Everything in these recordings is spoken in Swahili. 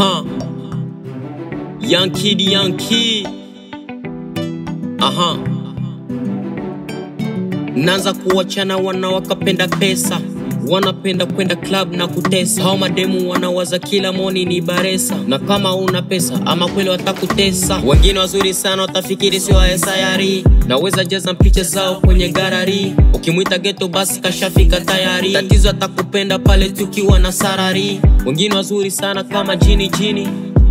Huh. Young kid, young kid. Aha. Naanza kuwachana wana wakapenda pesa wanapenda kwenda club na kutesa. Hao mademu wanawaza kila moni ni baresa. Na kama una pesa ama kweli watakutesa. Wengine wazuri sana watafikiri sio ya sayari. Naweza jaza picha zao kwenye garari ukimwita geto basi kashafika tayari. Tatizo atakupenda pale tukiwa na sarari wengine wazuri sana kama jini jini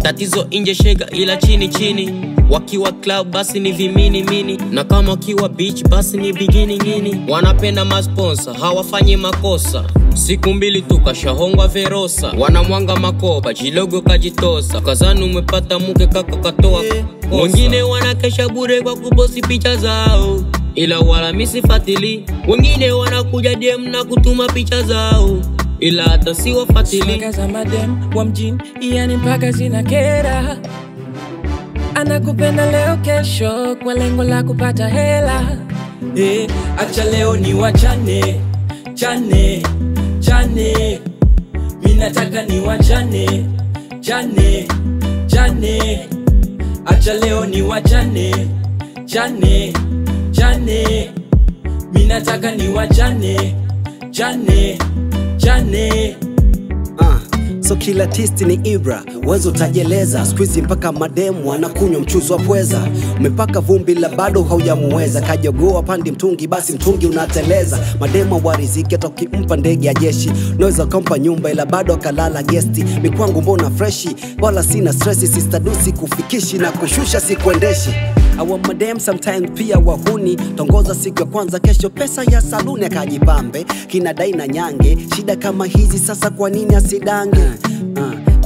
tatizo nje shega ila chini chini. Wakiwa club basi ni vimini mini. Na kama wakiwa beach basi ni bigini ngini. Wanapenda masponsa hawafanyi makosa. Siku mbili tu kashahongwa verosa. Wanamwanga makoba jilogo kajitosa. Kazani umepata muke kako katoa wengine wanakesha bure kwa kubosi picha zao. Ila wala misifatili wengine wanakuja dem na kutuma picha zao ila hata siwafatili za madem wa mjini yani mpaka zina kera anakupenda leo kesho kwa lengo la kupata hela. Eh, acha leo ni wachane chane chane. Minataka ni wachane chane chane. Acha leo ni wachane chane chane. Minataka ni wachane chane chane Journey. So kila tisti ni ibra wezo utajeleza skuizi mpaka mademu anakunywa mchuzi wa pweza. Umepaka vumbi la bado haujamuweza. Kajogoa pandi mtungi basi mtungi unateleza. Mademu wariziki hata ukimpa ndege ya jeshi. Unaweza ukampa nyumba ila bado akalala gesti. Mikwangu mbona freshi? Wala sina stresi sistadusi kufikishi na kushusha sikuendeshi. Awa sometimes pia wahuni. Tongoza siku ya kwanza kesho pesa ya saluni akajipambe kinadai na nyange shida kama hizi sasa kwa nini asidange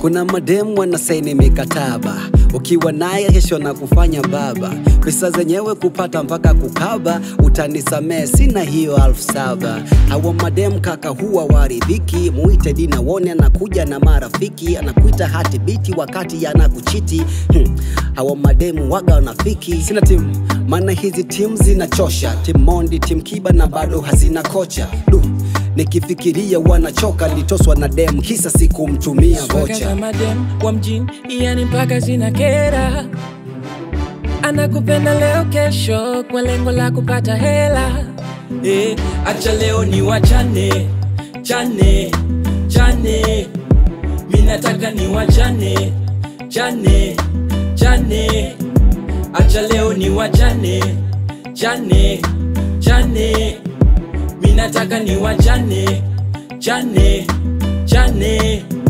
kuna mademu wanasaini mikataba. Ukiwa naye kesho na kufanya baba. Pesa zenyewe kupata mpaka kukaba utanisamee sina hiyo alfu saba. Hawa mademu kaka huwa waridhiki muite dina wone anakuja na marafiki anakuita hati biti wakati anakuchiti. Hmm. hawa mademu waga wanafiki. Sina timu maana hizi timu zinachosha. Tim mondi tim kiba na bado hazina kocha. Du nikifikiria wanachoka litoswa na dem. Kisa sikumtumia vocha. madem wa mjini yani mpaka zina kera anakupenda leo kesho kwa lengo la kupata hela. Eh, acha leo ni wachane chane chane. Minataka ni wachane chane chane. Acha leo ni wachane chane chane. mi nataka ni wachane chane chane kama